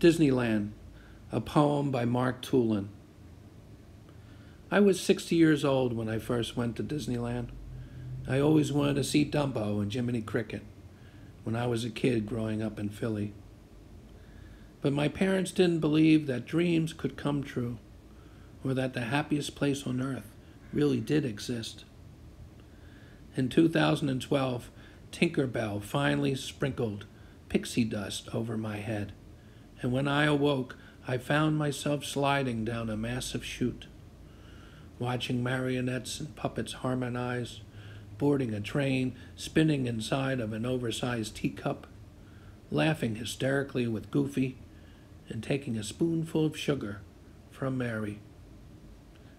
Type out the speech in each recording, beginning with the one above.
Disneyland, a poem by Mark Tulin. I was 60 years old when I first went to Disneyland. I always wanted to see Dumbo and Jiminy Cricket when I was a kid growing up in Philly. But my parents didn't believe that dreams could come true or that the happiest place on earth really did exist. In 2012, Tinkerbell finally sprinkled pixie dust over my head, and when I awoke, I found myself sliding down a massive chute, watching marionettes and puppets harmonize, boarding a train, spinning inside of an oversized teacup, laughing hysterically with Goofy, and taking a spoonful of sugar from Mary.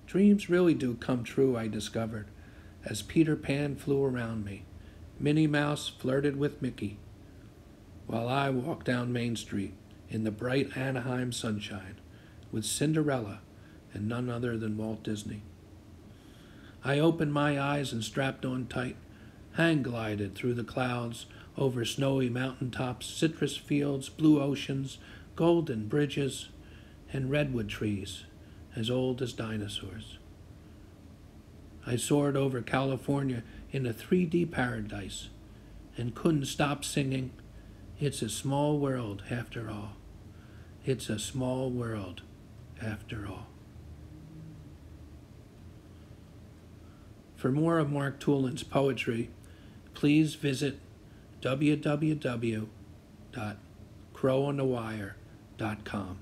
Dreams really do come true, I discovered, as Peter Pan flew around me. Minnie Mouse flirted with Mickey, while I walked down Main Street in the bright Anaheim sunshine with Cinderella and none other than Walt Disney. I opened my eyes and strapped on tight, hang glided through the clouds over snowy mountain tops, citrus fields, blue oceans, golden bridges, and redwood trees as old as dinosaurs. I soared over California in a 3D paradise and couldn't stop singing, It's a small world after all. It's a small world after all. For more of Mark Tulin's poetry, please visit www.crowonthewire.com.